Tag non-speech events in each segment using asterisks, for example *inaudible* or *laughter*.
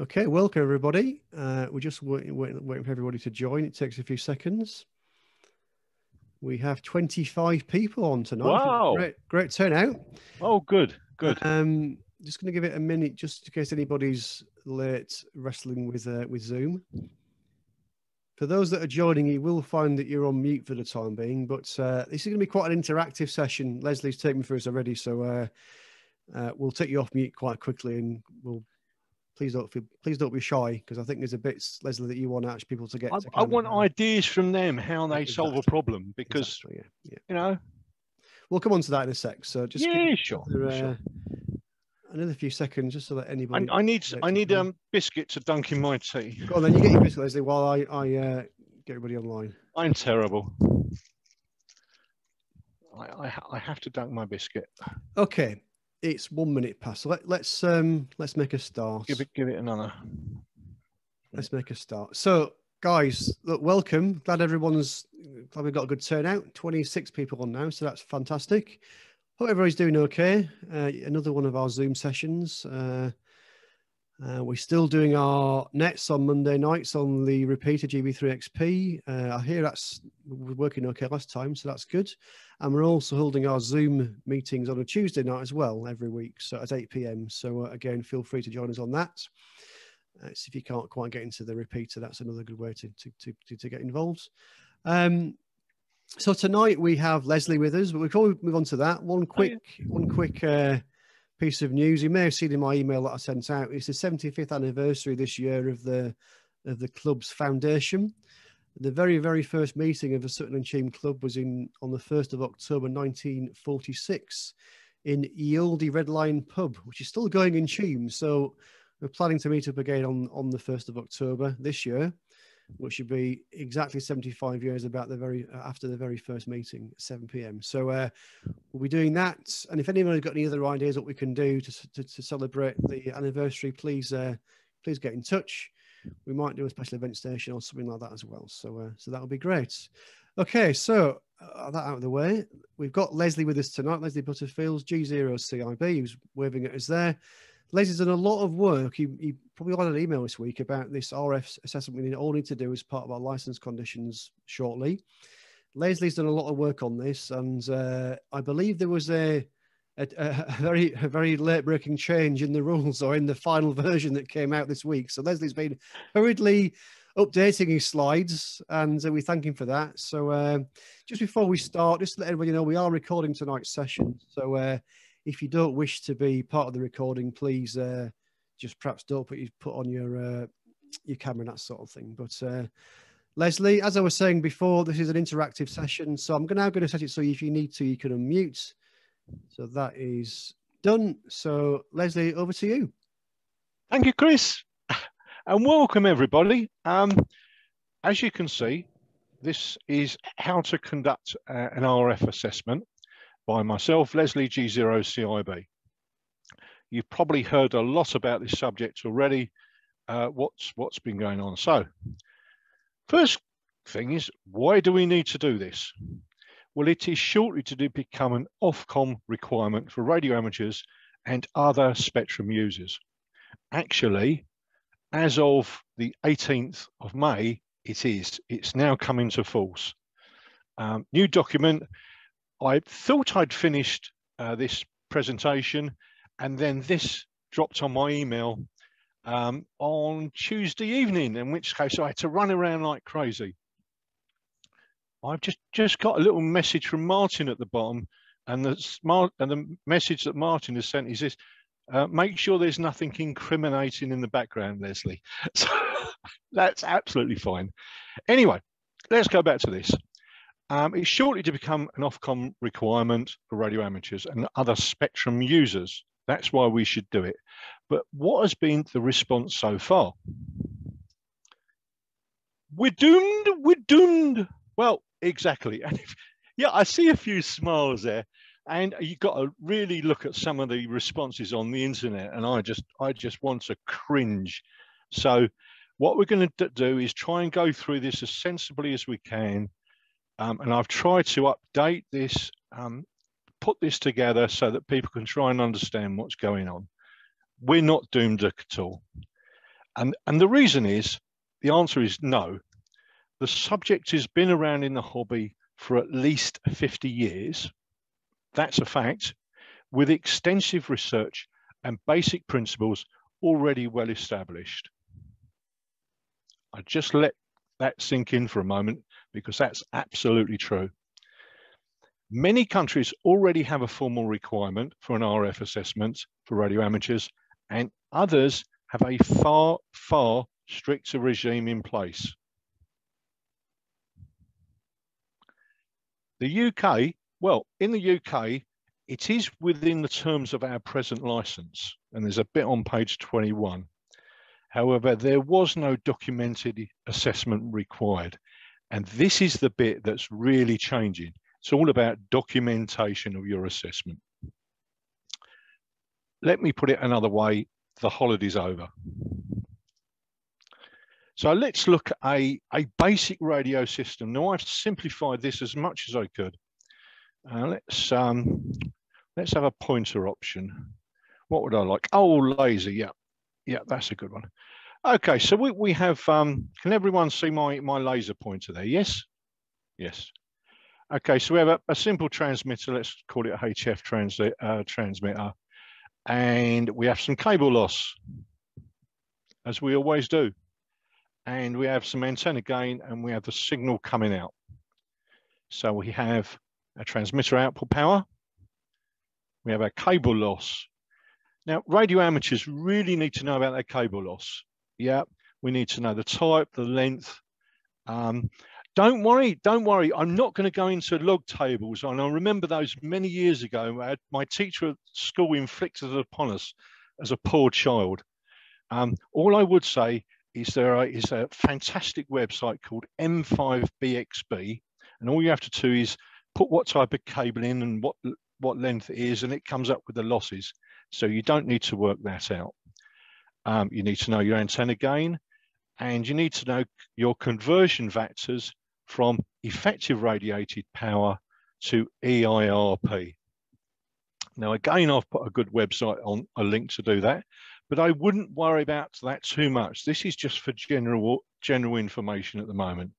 Okay, welcome everybody. Uh, we're just waiting, waiting, waiting for everybody to join. It takes a few seconds. We have 25 people on tonight. Wow. Great, great turnout. Oh, good, good. Um, just going to give it a minute just in case anybody's late wrestling with uh, with Zoom. For those that are joining, you will find that you're on mute for the time being, but uh, this is going to be quite an interactive session. Leslie's taken me through us already, so uh, uh, we'll take you off mute quite quickly, and we'll please don't feel, please don't be shy because I think there's a bit Leslie that you want to actually people to get. I, to I want of, ideas from them how they solve a problem because exactly, yeah, yeah. you know. We'll come on to that in a sec. So just yeah, sure. another, sure. uh, another few seconds just so that I, anybody. I need I need um biscuit to dunk in my tea. Go on then, you get your biscuit, Leslie, while I I uh, get everybody online. I'm terrible. I, I I have to dunk my biscuit. Okay, it's one minute past. Let, let's um let's make a start. Give it give it another. Let's make a start. So, guys, look, welcome. Glad everyone's glad we've got a good turnout. Twenty six people on now, so that's fantastic. Hope everybody's doing okay. Uh, another one of our Zoom sessions. Uh, uh, we're still doing our nets on Monday nights on the repeater GB3XP. Uh, I hear that's we're working okay last time, so that's good. And we're also holding our Zoom meetings on a Tuesday night as well every week, so at 8 p.m. So uh, again, feel free to join us on that. Uh, so if you can't quite get into the repeater, that's another good way to to to, to, get involved. Um, so tonight we have Leslie with us, but before we move on to that, one quick one quick uh, piece of news. You may have seen in my email that I sent out. It's the 75th anniversary this year of the of the club's foundation. The very very first meeting of the Sutton and Cheam Club was in on the 1st of October 1946 in Ye Olde Red Lion Pub, which is still going in Cheam. So we're planning to meet up again on on the 1st of October this year which should be exactly 75 years about the very uh, after the very first meeting 7 p.m so uh, we'll be doing that. And if anyone's got any other ideas what we can do to, to, to celebrate the anniversary please uh, please get in touch. We might do a special event station or something like that as well. So uh, so that would be great. Okay so uh, that out of the way we've got leslie with us tonight leslie butterfields g0cib who's waving at us there Leslie's done a lot of work. He, he probably got an email this week about this RF assessment we need, all need to do as part of our license conditions shortly. Leslie's done a lot of work on this, and uh, I believe there was a, a, a very a very late breaking change in the rules or in the final version that came out this week. So Leslie's been hurriedly updating his slides, and uh, we thank him for that. So uh, just before we start, just to let everybody know we are recording tonight's session. So uh, if you don't wish to be part of the recording, please uh, just perhaps don't put put on your uh, your camera and that sort of thing. But uh, Leslie, as I was saying before, this is an interactive session, so I'm now going to set it so if you need to, you can unmute. So that is done. So Leslie, over to you. Thank you, Chris, *sighs* and welcome everybody. Um, as you can see, this is how to conduct uh, an RF assessment by myself, Leslie G0CIB. You've probably heard a lot about this subject already. Uh, what's what's been going on? So, first thing is, why do we need to do this? Well, it is shortly to become an Ofcom requirement for radio amateurs and other spectrum users. Actually, as of the 18th of May, it is. It's now come into force. Um, new document. I thought I'd finished uh, this presentation, and then this dropped on my email um, on Tuesday evening, in which case I had to run around like crazy. I've just just got a little message from Martin at the bottom, and the smart and the message that Martin has sent is this: uh, make sure there's nothing incriminating in the background, Leslie. *laughs* So that's absolutely fine. Anyway, let's go back to this. Um, it's shortly to become an Ofcom requirement for radio amateurs and other spectrum users. That's why we should do it. But what has been the response so far? We're doomed. We're doomed. Well, exactly. *laughs* And if, yeah, I see a few smiles there. And you've got to really look at some of the responses on the internet, and I just, I just want to cringe. So, what we're going to do is try and go through this as sensibly as we can. Um, and I've tried to update this, um, put this together so that people can try and understand what's going on. We're not doomed at all. And, and the reason is, the answer is no. The subject has been around in the hobby for at least 50 years. That's a fact, with extensive research and basic principles already well established. I just let that sink in for a moment because that's absolutely true. Many countries already have a formal requirement for an RF assessment for radio amateurs, and others have a far, far stricter regime in place. The UK, well, in the UK, it is within the terms of our present license, and there's a bit on page 21. However, there was no documented assessment required. And this is the bit that's really changing. It's all about documentation of your assessment. Let me put it another way, the holiday's over. So let's look at a, a basic radio system. Now I've simplified this as much as I could. Uh, let's um, let's have a pointer option. What would I like? Oh, laser, yeah. Yeah, that's a good one. Okay, so we, we have, um, can everyone see my, my laser pointer there? Yes? Yes. Okay, so we have a, a simple transmitter, let's call it a HF uh, transmitter. And we have some cable loss, as we always do and we have some antenna gain and we have the signal coming out. So we have a transmitter output power. We have our cable loss. Now, radio amateurs really need to know about their cable loss. Yeah, we need to know the type, the length. Um, don't worry, don't worry. I'm not going to go into log tables. And I remember those many years ago. My teacher at school inflicted it upon us as a poor child. Um, all I would say is there is a fantastic website called M5BXB, and all you have to do is put what type of cable in and what what length it is, and it comes up with the losses. So you don't need to work that out. Um, you need to know your antenna gain, and you need to know your conversion factors from effective radiated power to EIRP. Now, again, I've put a good website on a link to do that, but I wouldn't worry about that too much. This is just for general, general information at the moment.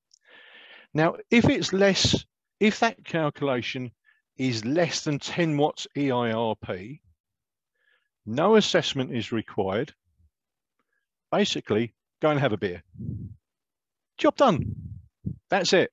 Now, if it's less, if that calculation is less than 10 watts EIRP, no assessment is required. Basically, go and have a beer. Job done. That's it.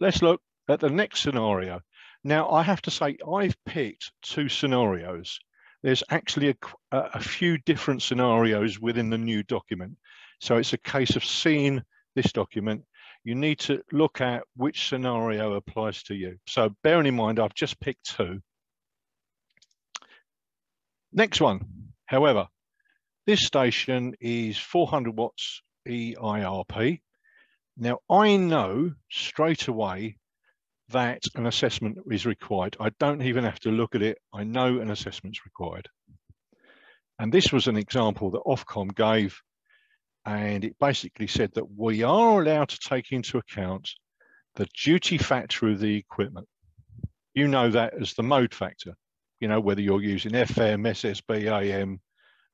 Let's look at the next scenario. Now, I have to say, I've picked two scenarios there's actually a, a few different scenarios within the new document. So it's a case of seeing this document. You need to look at which scenario applies to you. So bearing in mind, I've just picked two. Next one, however, this station is 400 watts EIRP. Now I know straight away that an assessment is required. I don't even have to look at it. I know an assessment's required. And this was an example that Ofcom gave, and it basically said that we are allowed to take into account the duty factor of the equipment. You know that as the mode factor. You know, whether you're using FM, SSB, AM,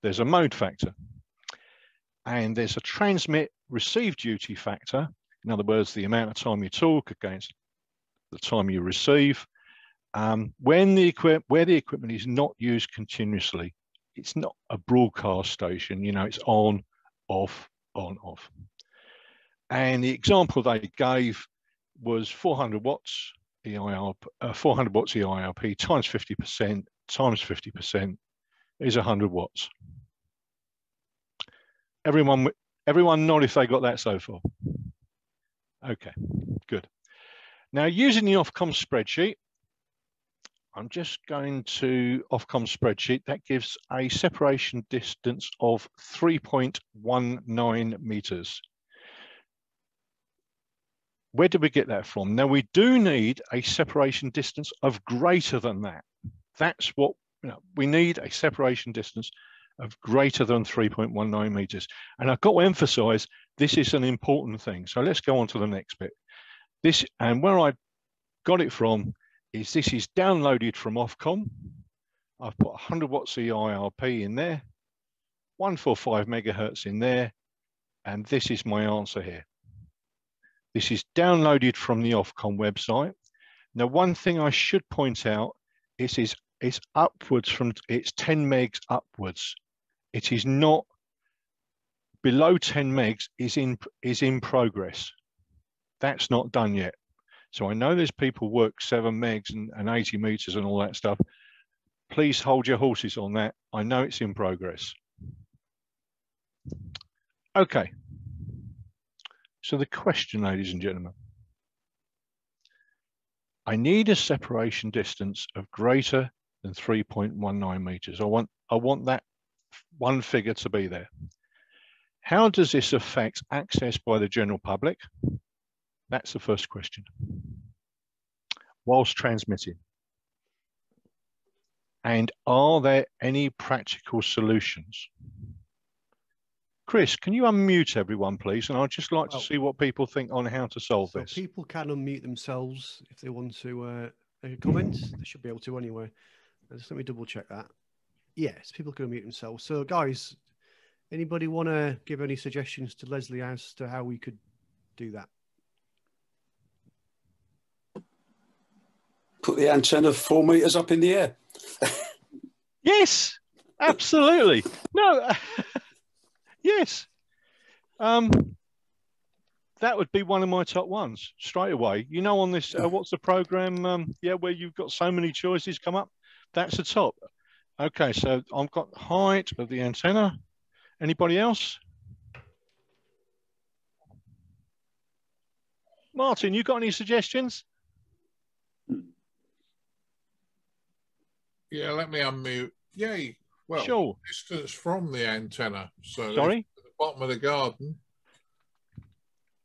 there's a mode factor. And there's a transmit receive duty factor. In other words, the amount of time you talk against the time you receive. Um, when the equip where the equipment is not used continuously, it's not a broadcast station, you know, it's on, off, on, off. And the example they gave was 400 watts EIRP, uh, 400 watts EIRP times 50% times 50% is 100 watts. Everyone, everyone nod if they got that so far. Okay, good. Now, using the Ofcom spreadsheet, I'm just going to Ofcom spreadsheet. That gives a separation distance of 3.19 meters. Where did we get that from? Now, we do need a separation distance of greater than that. That's what you know, we need a separation distance of greater than 3.19 meters. And I've got to emphasize this is an important thing. So let's go on to the next bit. This and where I got it from is this is downloaded from Ofcom. I've put 100 watts EIRP in there. 145 megahertz in there. And this is my answer here. This is downloaded from the Ofcom website. Now, one thing I should point out is, is it's upwards from, it's 10 megs upwards. It is not below 10 megs is in, is in progress. That's not done yet. So I know there's people work seven megs and, and 80 meters and all that stuff. Please hold your horses on that. I know it's in progress. Okay. So the question, ladies and gentlemen, I need a separation distance of greater than 3.19 meters. I want, I want that one figure to be there. How does this affect access by the general public? That's the first question. Whilst transmitting. And are there any practical solutions? Chris, can you unmute everyone, please? And I'd just like to see what people think on how to solve so this. People can unmute themselves if they want to uh, comment. They should be able to anyway. Just let me double check that. Yes, people can unmute themselves. So, guys, anybody want to give any suggestions to Leslie as to how we could do that? Put the antenna four meters up in the air. *laughs* yes, absolutely. No. *laughs* Yes. Um, that would be one of my top ones straight away. You know, on this, uh, what's the program? Um, yeah, where you've got so many choices come up. That's the top. Okay, so I've got height of the antenna. Anybody else? Martin, you got any suggestions? Yeah, let me unmute. Yay. Well, sure. distance from the antenna. So sorry, at the bottom of the garden.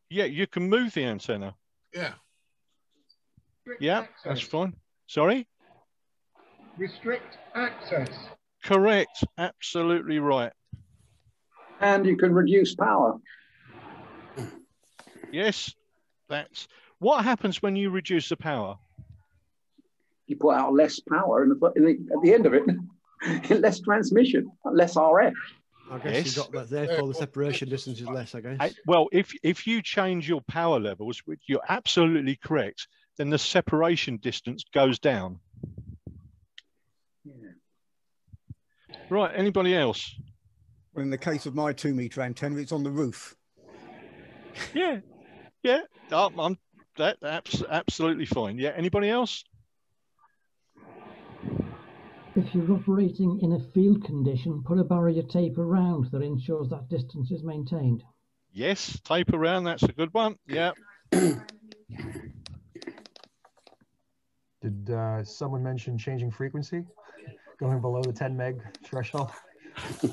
Yeah, you can move the antenna. Yeah. yeah, that's fine. Sorry. Restrict access. Correct. Absolutely right. And you can reduce power. Yes, that's what happens when you reduce the power. You put out less power, and at the end of it, *laughs* less transmission, less RF. I guess yes. you got that. Therefore, the separation distance is less. I guess. I, well, if if you change your power levels, which you're absolutely correct, then the separation distance goes down. Right. Anybody else? Well, in the case of my two meter antenna, it's on the roof. Yeah. Yeah. I'm, I'm that that's absolutely fine. Yeah. Anybody else? If you're operating in a field condition, put a barrier tape around that ensures that distance is maintained. Yes, tape around, that's a good one. Yeah. Did uh, someone mention changing frequency? Going below the 10 meg threshold? *laughs*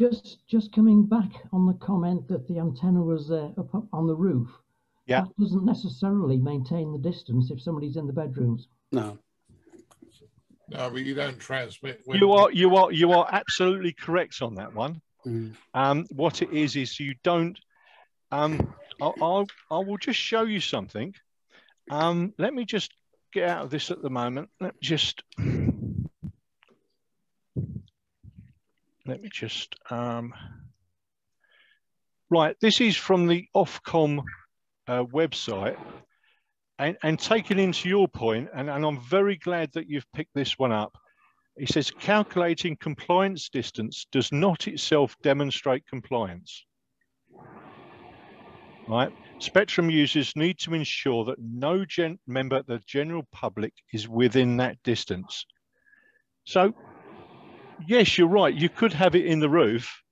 just just coming back on the comment that the antenna was uh, up on the roof yeah. That doesn't necessarily maintain the distance if somebody's in the bedrooms. No. No, but you don't transmit. When... You are you are you are absolutely correct on that one. Mm. Um, what it is is you don't. Um, I'll, I'll I will just show you something. Um, let me just get out of this at the moment. Let me just. Let me just. Um, right, this is from the Ofcom uh, website and, and taking into your point, and, and I'm very glad that you've picked this one up. He says calculating compliance distance does not itself demonstrate compliance. Right? Spectrum users need to ensure that no member of the general public is within that distance. So, yes, you're right. You could have it in the roof,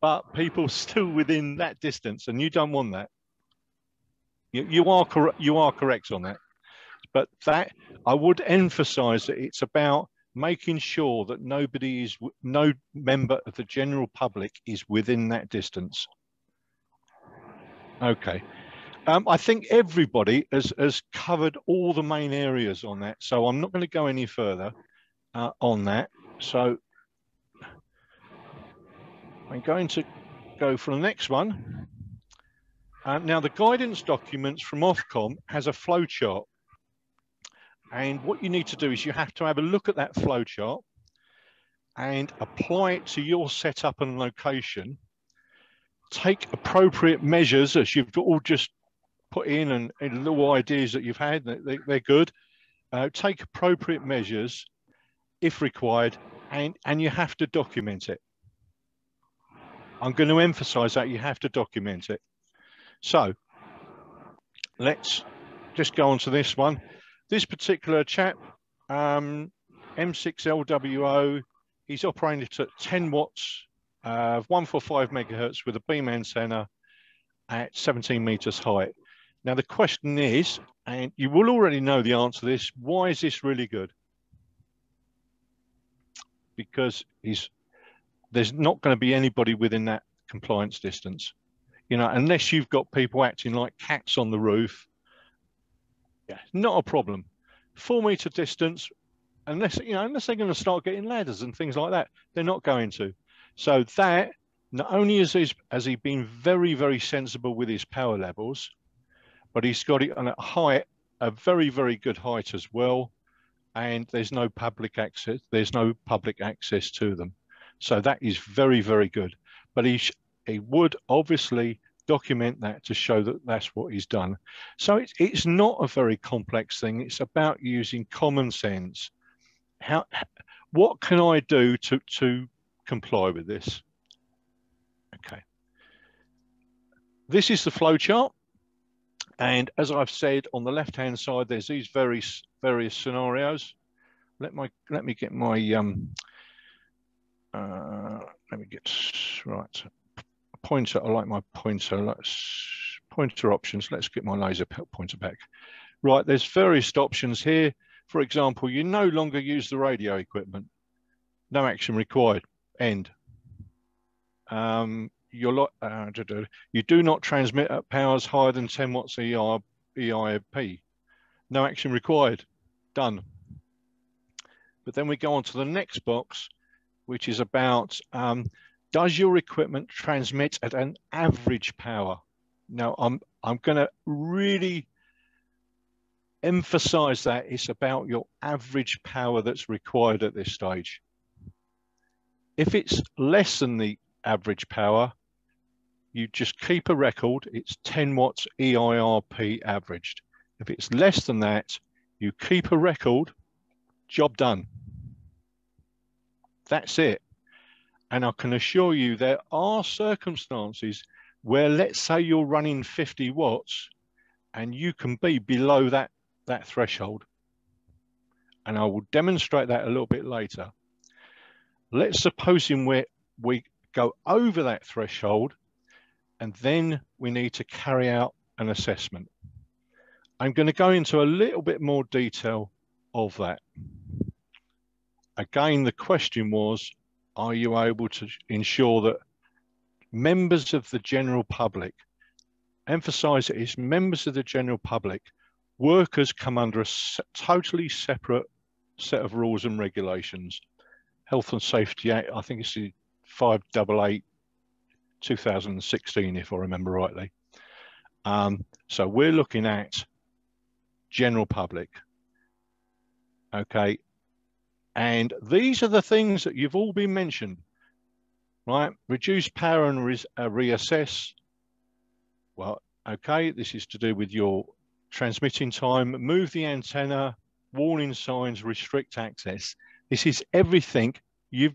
but people still within that distance, and you don't want that. You, you are correct. You are correct on that. But that I would emphasise that it's about making sure that nobody is no member of the general public is within that distance. Okay. Um, I think everybody has, has covered all the main areas on that, so I'm not going to go any further uh, on that. So I'm going to go for the next one. Uh, now, the guidance documents from Ofcom has a flowchart. And what you need to do is you have to have a look at that flow chart and apply it to your setup and location. Take appropriate measures as you've all just put in and, and little ideas that you've had, they, they're good. Uh, take appropriate measures if required, and, and you have to document it. I'm going to emphasize that you have to document it. So let's just go on to this one. This particular chap, um, M6LWO, he's operating at 10 watts, uh, 145 megahertz with a beam antenna at 17 meters height. Now the question is, and you will already know the answer to this, why is this really good? Because there's not going to be anybody within that compliance distance. You know, unless you've got people acting like cats on the roof, yeah, not a problem. Four meter distance, unless you know, unless they're going to start getting ladders and things like that, they're not going to. So that not only is he, has he been very, very sensible with his power levels, but he's got it on a height, a very, very good height as well. And there's no public access. There's no public access to them. So that is very, very good. But he, he would obviously document that to show that that's what he's done. So it's, it's not a very complex thing. It's about using common sense. How, what can I do to, to comply with this? Okay. This is the flow chart. And as I've said, on the left-hand side, there's these various various scenarios. Let my let me get my um, uh, let me get right pointer. I like my pointer. Let's pointer options. Let's get my laser pointer back. Right, there's various options here. For example, you no longer use the radio equipment. No action required. End. Um, uh, you do not transmit at powers higher than 10 watts ER, EIP. No action required. Done. But then we go on to the next box, which is about um, does your equipment transmit at an average power? Now, I'm I'm going to really emphasize that it's about your average power that's required at this stage. If it's less than the average power, you just keep a record. It's 10 watts EIRP averaged. If it's less than that, you keep a record, job done. That's it. And I can assure you there are circumstances where let's say you're running 50 watts and you can be below that, that threshold. And I will demonstrate that a little bit later. Let's suppose in where we go over that threshold and then we need to carry out an assessment. I'm going to go into a little bit more detail of that. Again, the question was, are you able to ensure that members of the general public, emphasize it is members of the general public, workers come under a totally separate set of rules and regulations. Health and Safety Act, I think it's the 588 2016, if I remember rightly. Um, so we're looking at general public. Okay. And these are the things that you've all been mentioned, right? Reduce power and re uh, reassess. Well, okay, this is to do with your transmitting time, move the antenna, warning signs, restrict access. This is everything you've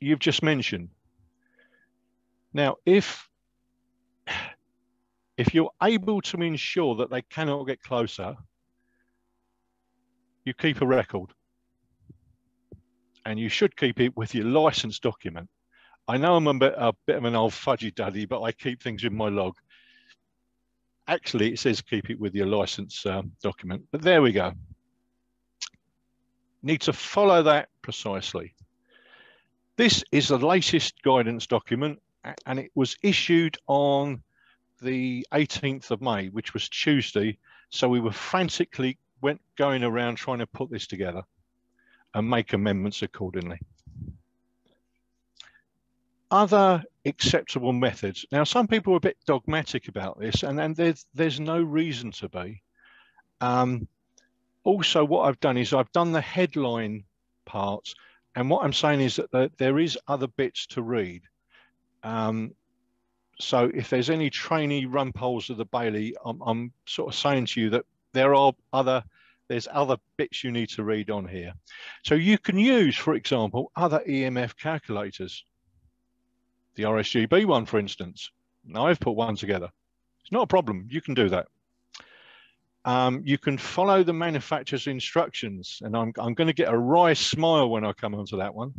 you've just mentioned. Now, if if you're able to ensure that they cannot get closer, you keep a record. And you should keep it with your license document. I know I'm a bit, a bit of an old fudgy duddy, but I keep things in my log. Actually, it says keep it with your license um, document, but there we go. Need to follow that precisely. This is the latest guidance document and it was issued on the 18th of May, which was Tuesday. So we were frantically went going around trying to put this together and make amendments accordingly. Other acceptable methods. Now, some people are a bit dogmatic about this, and, and there's, there's no reason to be. Um, also what I've done is I've done the headline parts. And what I'm saying is that there, is other bits to read. Um, so if there's any trainee run polls of the Bailey, I'm, I'm sort of saying to you that there are other there's other bits you need to read on here. So you can use, for example, other EMF calculators. The RSGB one, for instance. Now I've put one together. It's not a problem. You can do that. Um, you can follow the manufacturer's instructions, and I'm, I'm going to get a wry smile when I come onto that one.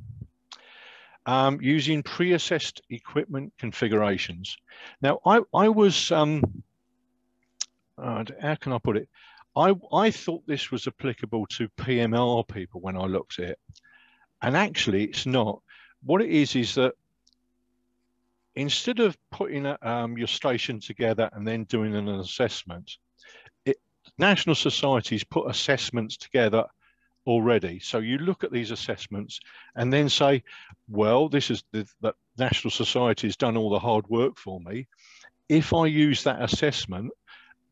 Um, using pre-assessed equipment configurations. Now, I, I was, um, uh, how can I put it? I, I thought this was applicable to PMR people when I looked at it. And actually, it's not. What it is, is that instead of putting um, your station together and then doing an assessment, national societies put assessments together already. So you look at these assessments and then say, well, this is the, the National Society has done all the hard work for me. If I use that assessment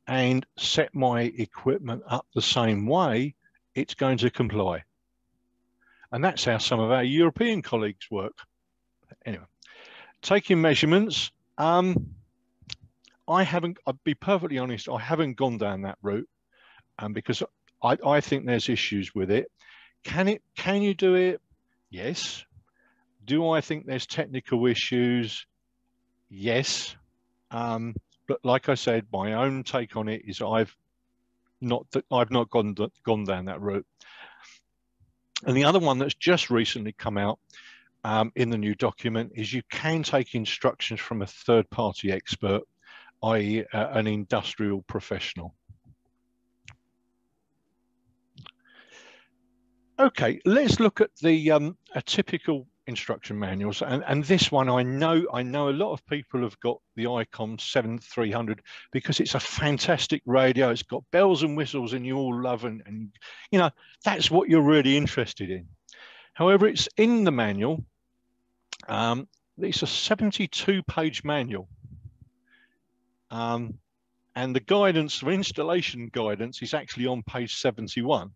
and set my equipment up the same way, it's going to comply. And that's how some of our European colleagues work. Anyway, taking measurements, um, I haven't, I'll be perfectly honest, I haven't gone down that route um, because I, I think there's issues with it. Can it, can you do it? Yes. Do I think there's technical issues? Yes. Um, but like I said, my own take on it is I've not I've not gone gone down that route. And the other one that's just recently come out um, in the new document is you can take instructions from a third party expert, i.e. Uh, an industrial professional. Okay, let's look at the um, a typical instruction manuals and, and this one I know I know a lot of people have got the ICOM 7300 because it's a fantastic radio. It's got bells and whistles and you all love and, and you know that's what you're really interested in. However it's in the manual um, it's a 72 page manual. Um, and the guidance for installation guidance is actually on page 71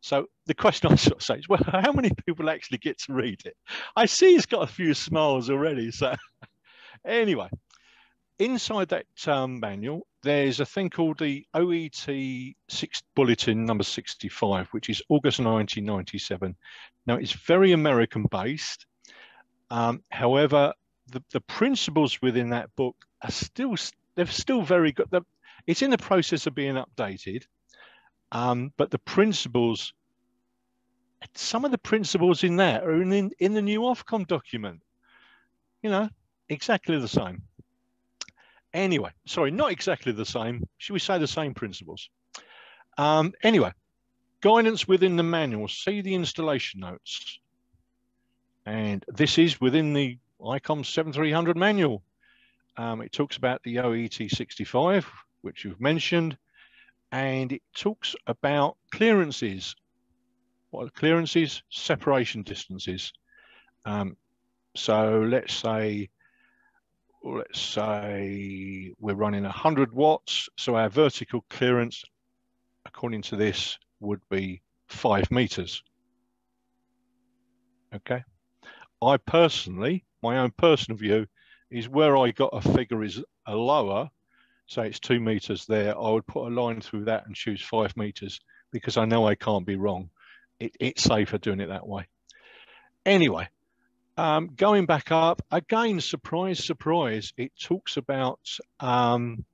so the question I sort of say is, well, *laughs* how many people actually get to read it? I see it's got a few smiles already. So *laughs* anyway, inside that um, manual, there's a thing called the OET six bulletin number 65, which is August 1997. Now it's very American based. Um, however, the, the principles within that book are still, they're still very good. They're, it's in the process of being updated. Um, but the principles, some of the principles in there are in, in the new Ofcom document. You know, exactly the same. Anyway, sorry, not exactly the same. Should we say the same principles? Um, anyway, guidance within the manual. See the installation notes. And this is within the ICOM 7300 manual. Um, it talks about the OET 65, which you've mentioned, and it talks about clearances. What are clearances? Separation distances. Um, so let's say, let's say we're running 100 watts. So our vertical clearance, according to this, would be five meters. Okay. I personally, my own personal view, is where I got a figure is a lower say it's two meters there, I would put a line through that and choose five meters because I know I can't be wrong. It, it's safer doing it that way. Anyway, um, going back up, again, surprise, surprise, it talks about um,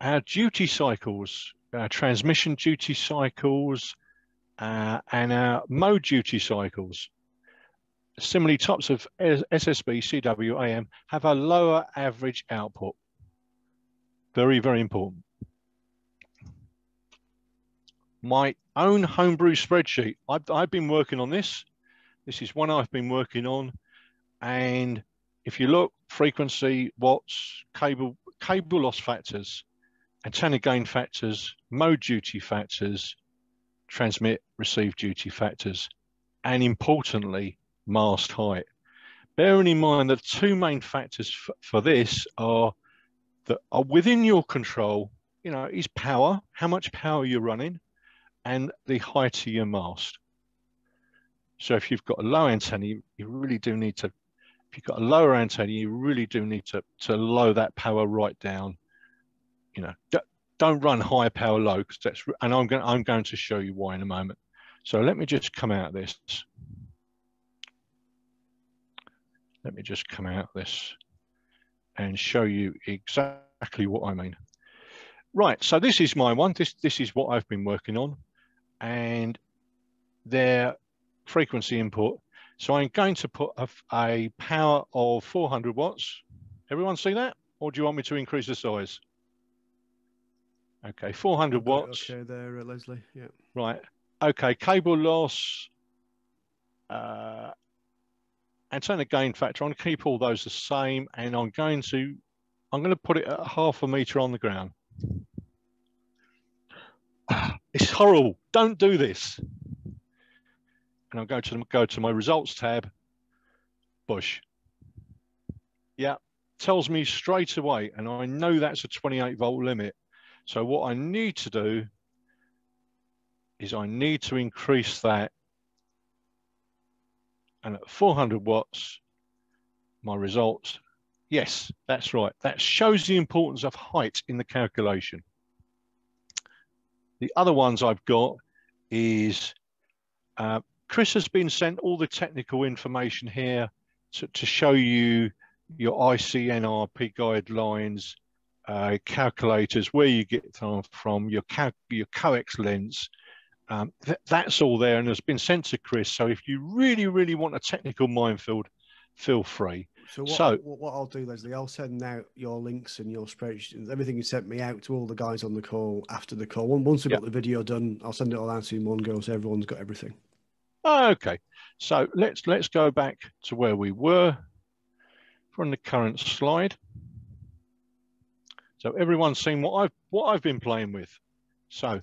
our duty cycles, our transmission duty cycles, uh, and our mode duty cycles. Similarly, types of SSB, CW, AM have a lower average output very, very important. My own homebrew spreadsheet. I've, I've been working on this. This is one I've been working on. And if you look, frequency, watts, cable, cable loss factors, antenna gain factors, mode duty factors, transmit receive duty factors, and importantly, mast height. Bearing in mind that two main factors for this are that are within your control you know, is power, how much power you're running, and the height of your mast. So if you've got a low antenna, you, you really do need to, if you've got a lower antenna, you really do need to, to low that power right down. You know, d- don't run high power low because that's, and I'm going, I'm going to show you why in a moment. So let me just come out of this. Let me just come out of this and show you exactly what I mean. Right, so this is my one. This this is what I've been working on, and their frequency input. So I'm going to put a, a power of 400 watts. Everyone see that? Or do you want me to increase the size? Okay, 400 watts. Okay, there, uh, Leslie. Yeah. Right. Okay, cable loss, uh, antenna gain factor. I'm going to keep all those the same, and I'm going to I'm going to put it at half a meter on the ground. *sighs* It's horrible. Don't do this. And I'll go to go to my results tab. Bush. Yeah, tells me straight away, and I know that's a 28 volt limit. So what I need to do is I need to increase that. And at 400 watts, my results, yes, that's right. That shows the importance of height in the calculation. The other ones I've got is uh, Chris has been sent all the technical information here to, to show you your ICNIRP guidelines, uh, calculators, where you get them from, your, your coax lengths. Um, th that's all there and has been sent to Chris. So if you really, really want a technical minefield, feel free. So what, So- what, I'll do, Leslie, I'll send out your links and your spreadsheets, everything you sent me out to all the guys on the call after the call. Once- Once we've Yeah. got the video done, I'll send it all out to you in one go, so everyone's got everything. Okay, so let's let's go back to where we were from the current slide. So everyone's seen what I've what I've been playing with. So,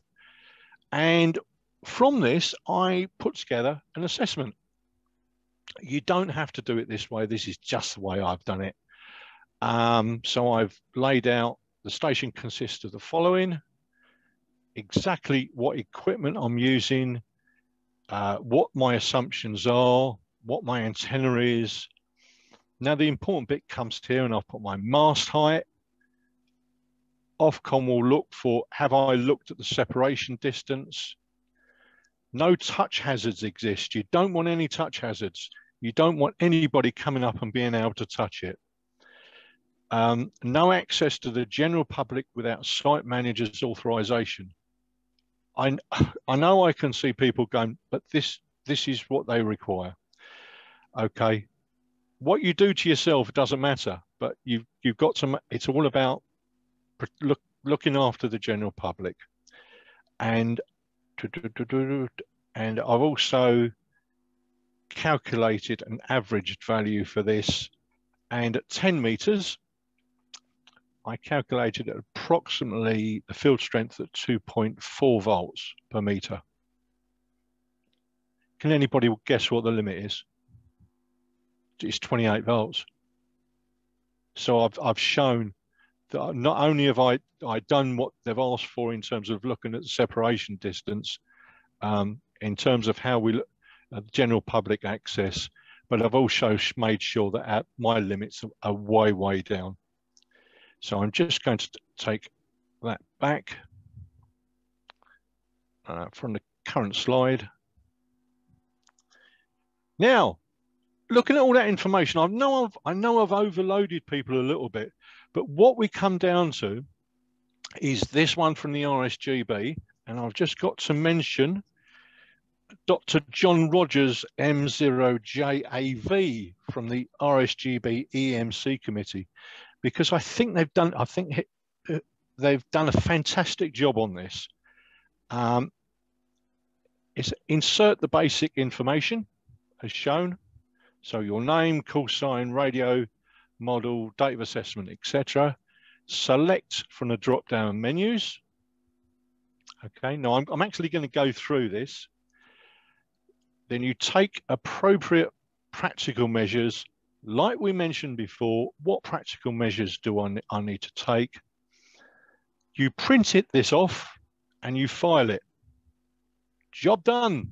and from this, I put together an assessment. You don't have to do it this way. This is just the way I've done it. Um, so I've laid out the station consists of the following: exactly what equipment I'm using, uh, what my assumptions are, what my antenna is. Now the important bit comes here and I'll put my mast height. Ofcom will look for, have I looked at the separation distance? No touch hazards exist. You don't want any touch hazards. You don't want anybody coming up and being able to touch it. Um, no access to the general public without site manager's authorization. I, *sighs* I know I can see people going, but this this is what they require. Okay, what you do to yourself doesn't matter, but you've you've got to. It's all about look, looking after the general public, and and I've also calculated an averaged value for this, and at 10 meters, I calculated approximately the field strength at 2.4 volts per meter. Can anybody guess what the limit is? It's 28 volts. So I've, I've shown not only have I, I done what they've asked for in terms of looking at the separation distance, um, in terms of how we look at general public access, but I've also made sure that our, my limits are- are way, way down. So I'm just going to take that back uh, from the current slide. Now, looking at all that information, I know I've, I know I've overloaded people a little bit, but what we come down to is this one from the RSGB, and I've just got to mention Dr. John Rogers M0JAV from the RSGB EMC committee, because I think they've done, I think uh, they've done a fantastic job on this. Um, insert the basic information as shown. So your name, call sign, radio, model, date of assessment, etc. Select from the drop-down menus. Okay, now I'm, I'm actually going to go through this. Then you take appropriate practical measures, like we mentioned before. What practical measures do I, I need to take? You print it this off and you file it. Job done.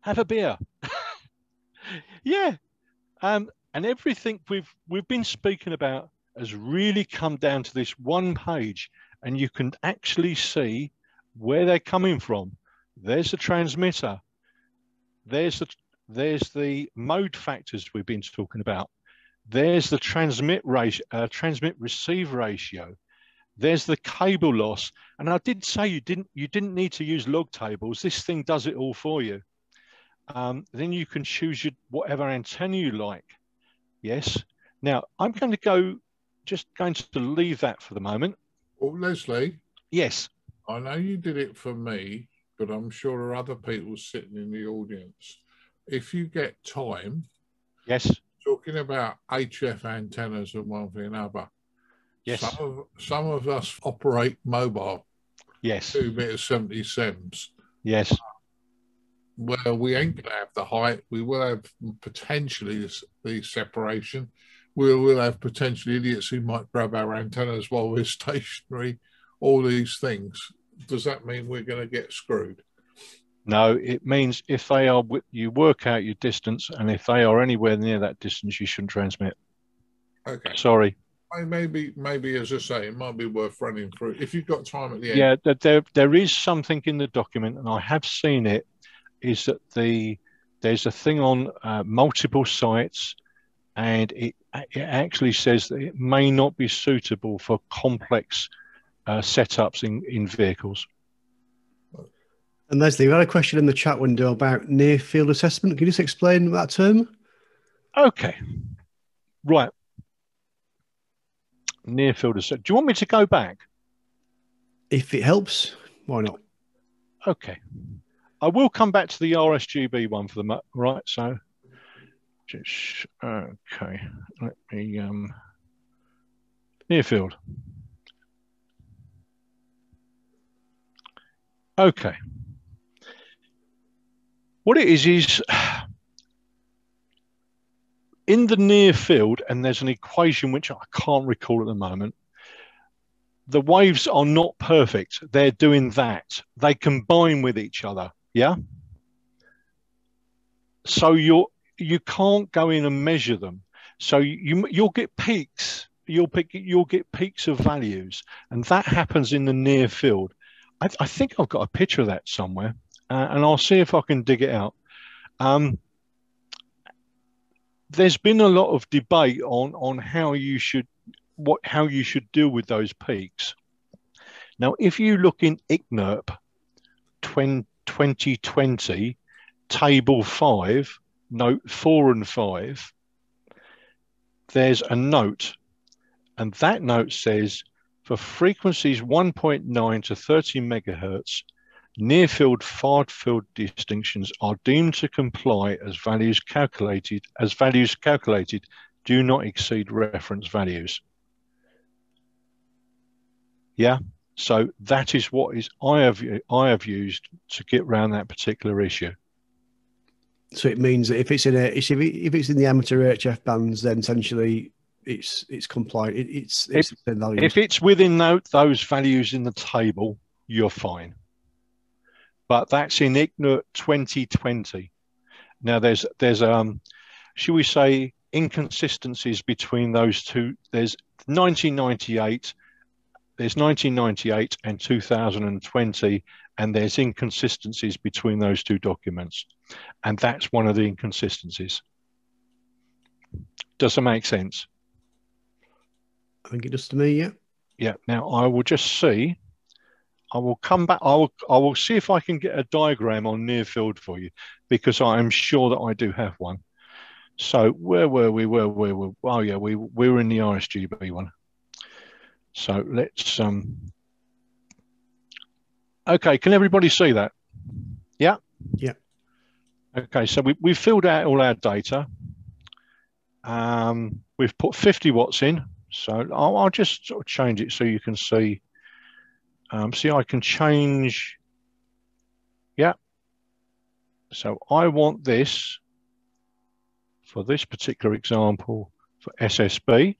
Have a beer. *laughs* yeah. Um, and everything we've we've been speaking about has really come down to this one page, and you can actually see where they're coming from. There's the transmitter. There's the there's the mode factors we've been talking about. There's the transmit ratio, uh, transmit receive ratio. There's the cable loss. And I did say you didn't you didn't need to use log tables. This thing does it all for you. Um, then you can choose your, whatever antenna you like. Yes. Now I'm going to go, just going to leave that for the moment. Well, Leslie, Yes. I know you did it for me, but I'm sure there are other people sitting in the audience. If you get time, Yes. talking about HF antennas and one thing and another, Yes. some of, some of us operate mobile Yes. two meter seventy sems. Yes. Well, we ain't gonna have the height. We will have potentially the separation. We will have potentially idiots who might grab our antennas while we're *laughs* stationary. All these things. Does that mean we're going to get screwed? No, it means if they are, you work out your distance, and if they are anywhere near that distance, you shouldn't transmit. Okay. Sorry. Maybe, maybe as I say, it might be worth running through if you've got time at the end. Yeah, there there is something in the document, and I have seen it. Is that the there's a thing on uh, multiple sites, and it it actually says that it may not be suitable for complex uh, setups in in vehicles. And Leslie, we had a question in the chat window about near field assessment. Can you just explain that term? Okay, right. Near field assessment. Do you want me to go back? If it helps, why not? Okay. I will come back to the RSGB one for the right. So, just okay. Let me um near field. Okay. What it is is in the near field, and there's an equation which I can't recall at the moment the waves are not perfect. They're doing that. They combine with each other. Yeah. So you're you can't go in and measure them. So you you'll get peaks. You'll pick you'll get peaks of values, and that happens in the near field. I, I think I've got a picture of that somewhere, uh, and I'll see if I can dig it out. Um, there's been a lot of debate on on how you should what how you should deal with those peaks. Now, if you look in ICNIRP 20, 2020, table five, note four and five, there's a note, and that note says for frequencies 1.9 to 30 megahertz, near field far field distinctions are deemed to comply as values calculated as values calculated do not exceed reference values. Yeah. So that is what is I have I have used to get around that particular issue. So it means that if it's in a if it's in the amateur HF bands, then essentially it's it's compliant. It, it's it's values. If it's within tho- those values in the table, you're fine. But that's in ICNIRP 2020. Now there's there's um, should we say inconsistencies between those two? There's 1998 there's 1998 and 2020, and there's inconsistencies between those two documents. And that's one of the inconsistencies. Does that make sense? I think it does to me. Yeah. Yeah. Now I will just see. I will come back. I will. I will see if I can get a diagram on near field for you, because I am sure that I do have one. So where were we? Where were we? Oh yeah, we we were in the RSGB one. So let's um okay, can everybody see that? Yeah? Yeah. Okay, so we, we've filled out all our data. Um, we've put 50 watts in. So I'll, I'll just sort of change it so you can see. Um, see, I can change. Yeah. So I want this for this particular example for SSB.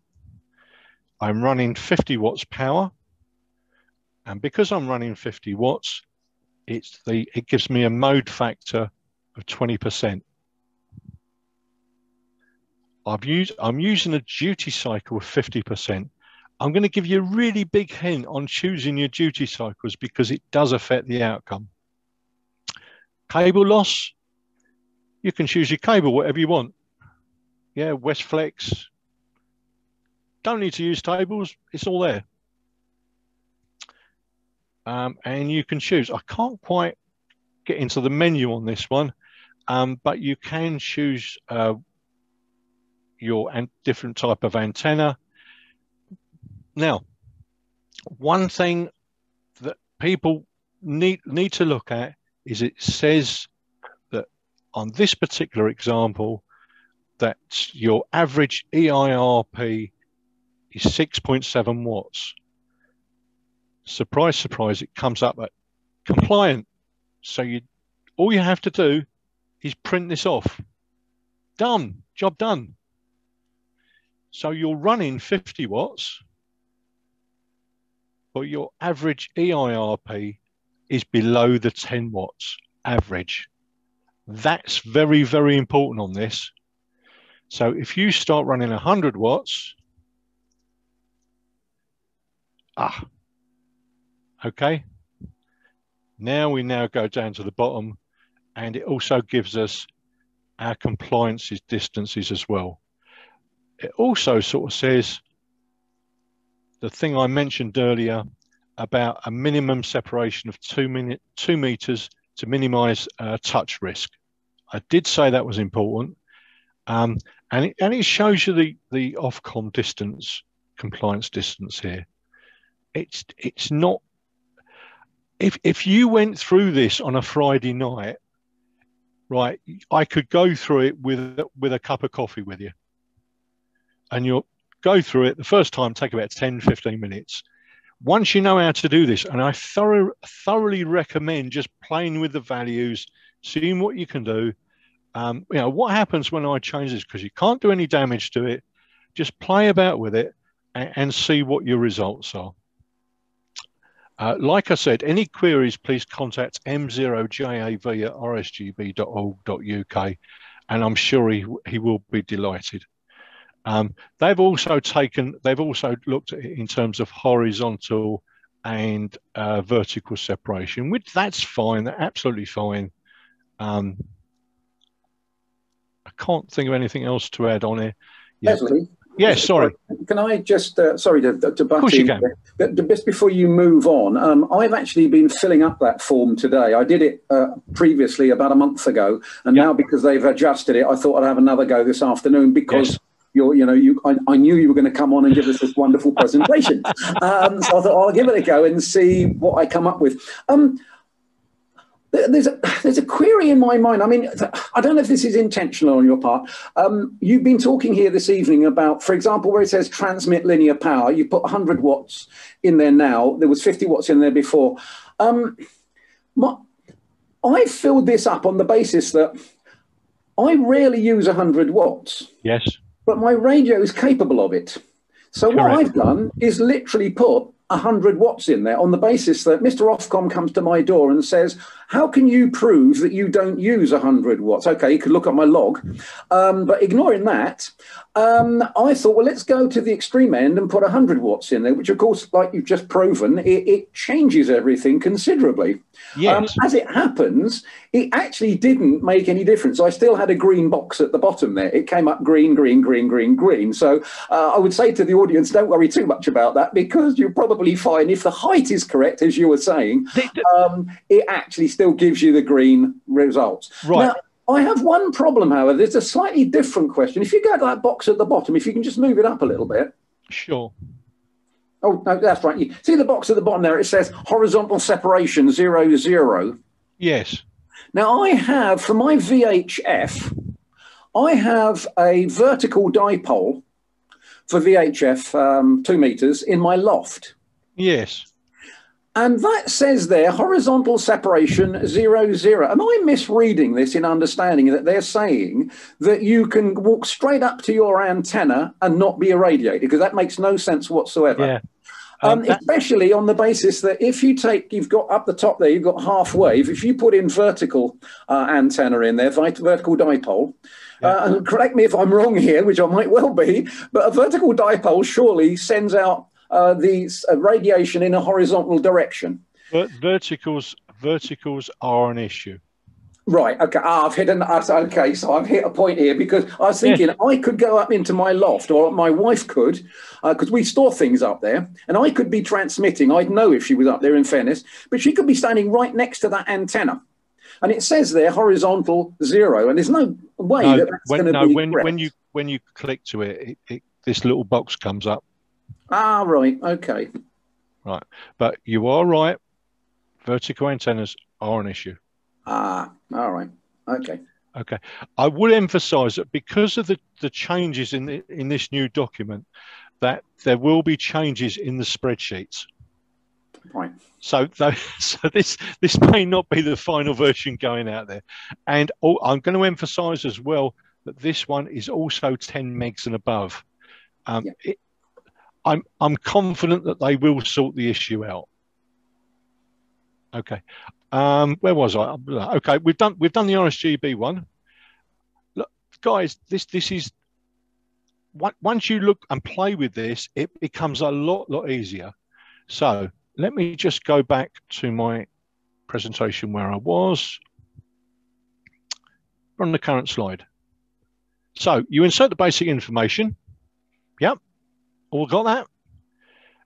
I'm running 50 watts power. And because I'm running 50 watts, it's the it gives me a mode factor of 20%. I've used I'm using a duty cycle of 50%. I'm going to give you a really big hint on choosing your duty cycles because it does affect the outcome. Cable loss, you can choose your cable whatever you want. Yeah, Westflex. Don't need to use tables, it's all there. Um, and you can choose. I can't quite get into the menu on this one, um, but you can choose uh, your different type of antenna. Now, one thing that people need need to look at is it says that on this particular example that your average EIRP is 6.7 watts. Surprise, surprise, it comes up at compliant. So you all you have to do is print this off. Done, job done. So you're running 50 watts, but your average EIRP is below the 10 watts average. That's very, very important on this. So if you start running 100 watts, ah, okay. Now we now go down to the bottom and it also gives us our compliances distances as well it also sort of says the thing I mentioned earlier about a minimum separation of two, minute, two meters to minimize uh, touch risk. I did say that was important. Um, and, it, and it shows you the, the Ofcom distance, compliance distance here. It's, it's not, if, if you went through this on a Friday night, right, I could go through it with, with a cup of coffee with you. And you'll go through it the first time take about 10 15 minutes. Once you know how to do this and i thorough, thoroughly recommend just playing with the values seeing what you can do. Um, you know what happens when i change this? Because you can't do any damage to it. Just play about with it and, and see what your results are uh, like I said, any queries, please contact m0jav at rsgb.org.uk and I'm sure he, he will be delighted. Um, they've also taken, they've also looked at it in terms of horizontal and uh, vertical separation, which that's fine, absolutely fine. Um, I can't think of anything else to add on it. Yes, yes sorry. Can I just, uh, sorry to, to butt in, but just before you move on, um, I've actually been filling up that form today. I did it uh, previously about a month ago, and yep. now because they've adjusted it, I thought I'd have another go this afternoon because yes you're, you know, you, I, I, knew you were going to come on and give us this wonderful presentation. *laughs* um, so I thought I'll give it a go and see what I come up with. Um, there's a there's a query in my mind. I mean, I don't know if this is intentional on your part. Um, you've been talking here this evening about, for example, where it says transmit linear power. You put 100 watts in there now. There was 50 watts in there before. Um, my, I filled this up on the basis that I rarely use 100 watts. Yes but my radio is capable of it. So Correct. what I've done is literally put 100 watts in there on the basis that Mr. Ofcom comes to my door and says, how can you prove that you don't use 100 watts? Okay, you could look at my log. Um, but ignoring that, um, I thought, well, let's go to the extreme end and put 100 watts in there, which, of course, like you've just proven, it, it changes everything considerably. Yes. Um, as it happens, it actually didn't make any difference. I still had a green box at the bottom there. It came up green, green, green, green, green. So uh, I would say to the audience, don't worry too much about that because you're probably fine. If the height is correct, as you were saying, um, it actually still gives you the green results. Right. Now, I have one problem, however. There's a slightly different question. If you go to that box at the bottom, if you can just move it up a little bit. Sure. Oh, no, that's right. You see the box at the bottom there? It says horizontal separation zero zero. Yes. Now I have for my VHF, I have a vertical dipole for VHF um, two meters in my loft. Yes. And that says there horizontal separation zero zero. Am I misreading this in understanding that they're saying that you can walk straight up to your antenna and not be irradiated? Because that makes no sense whatsoever. Yeah. Um, Um, especially on the basis that if you take, you've got up the top there, you've got half wave. If you put in vertical uh, antenna in there, vertical dipole, uh, and correct me if I'm wrong here, which I might well be, but a vertical dipole surely sends out uh, the uh, radiation in a horizontal direction. Ver- verticals verticals are an issue. Right. Okay. Ah, I've hit an. Okay. So I've hit a point here because I was thinking I could go up into my loft, or my wife could, because we store things up there, and I could be transmitting. I'd know if she was up there. In fairness, but she could be standing right next to that antenna, and it says there horizontal zero, and there's no way No, that that's when, going to no, be when, correct. when you when you click to it, it, it, this little box comes up. Ah, right. Okay. Right, but you are right. Vertical antennas are an issue. Ah. All right. Okay. Okay, I would emphasise that because of the, the changes in the, in this new document, that there will be changes in the spreadsheets. Right. So, tho- *laughs* so this this may not be the final version going out there, and oh, I'm going to emphasise as well that this one is also 10 megs and above. Um, it, I'm I'm confident that they will sort the issue out. Okay, um, where was I? Okay, we've done we've done the RSGB one. Look, guys, this this is once you look and play with this, it becomes a lot lot easier. So let me just go back to my presentation where I was on the current slide. So you insert the basic information. Yep, all got that.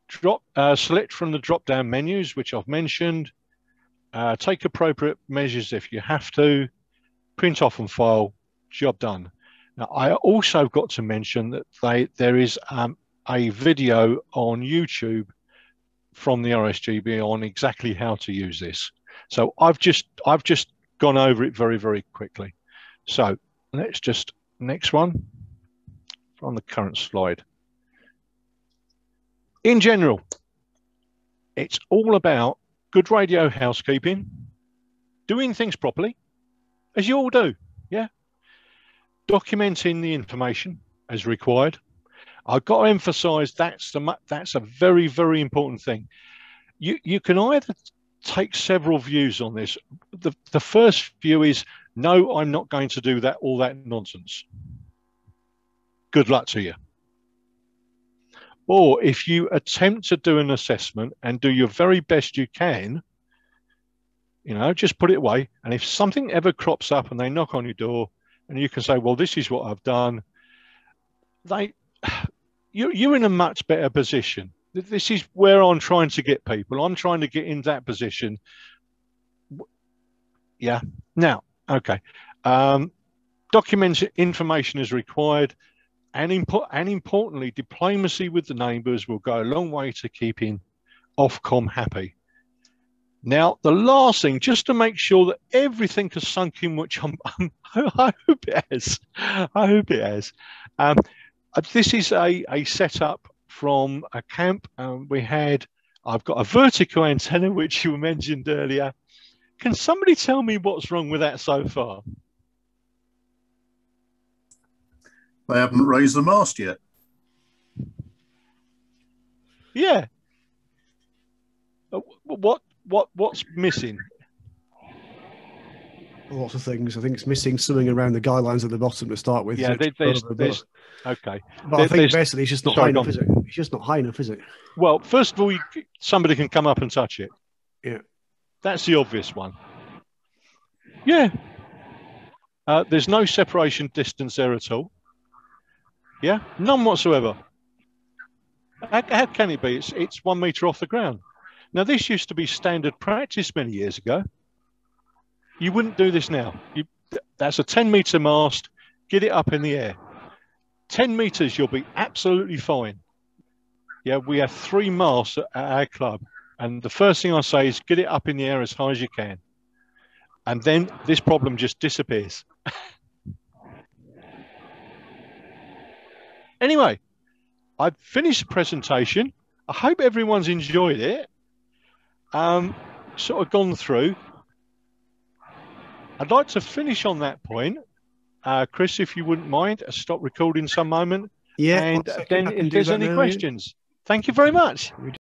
Drop, uh, select from the drop-down menus, which I've mentioned. Uh, take appropriate measures if you have to. Print off and file. Job done. Now, I also got to mention that they there is um, a video on YouTube from the RSGB on exactly how to use this. So I've just I've just gone over it very very quickly. So let's just next one from the current slide. In general, it's all about good radio housekeeping, doing things properly, as you all do, yeah. Documenting the information as required. I've got to emphasise that's the that's a very very important thing. You you can either take several views on this. The the first view is no, I'm not going to do that all that nonsense. Good luck to you. Or if you attempt to do an assessment and do your very best you can, you know, just put it away. And if something ever crops up and they knock on your door and you can say, well, this is what I've done, they, *sighs* you, you're in a much better position. This is where I'm trying to get people. I'm trying to get in that position. Yeah. Now, okay. Um, document information is required. And, impo- and importantly, diplomacy with the neighbours will go a long way to keeping Ofcom happy. Now, the last thing, just to make sure that everything has sunk in, which I'm, *laughs* I'm, I hope it has. I hope it has. Um, uh, this is a, a setup from a camp. Um, we had, I've got a vertical antenna, *laughs* which you mentioned earlier. Can somebody tell me what's wrong with that so far? They haven't raised the mast yet. Yeah. Uh, What what what's missing? Lots of things. I think it's missing something around the guidelines at the bottom to start with. Yeah, so there, there's, over, but- there's okay. But There- I think basically it's just not Sorry, high enough, is it? It's just not high enough, is it? Well, first of all, you, somebody can come up and touch it. Yeah. That's the obvious one. Yeah. Uh, there's no separation distance there at all. Yeah, none whatsoever. How, how can it be? It's, it's one meter off the ground. Now, this used to be standard practice many years ago. You wouldn't do this now. You, that's a 10 meter mast. Get it up in the air. 10 meters, you'll be absolutely fine. Yeah, we have three masts at at our club. And the first thing I say is get it up in the air as high as you can. And then this problem just disappears. *laughs* anyway, I've finished the presentation. I hope everyone's enjoyed it. Um, sort of gone through. I'd like to finish on that point. Uh, Chris, if you wouldn't mind, uh, stop recording some moment. Yeah, And then if there's any now, questions, thank you very much.